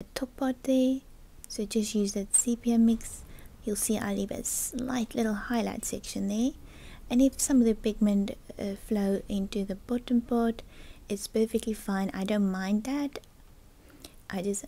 the top part there so just use that sepia mix. You'll see I leave a slight little highlight section there. And if some of the pigment uh, flow into the bottom part it's perfectly fine. I don't mind that. I just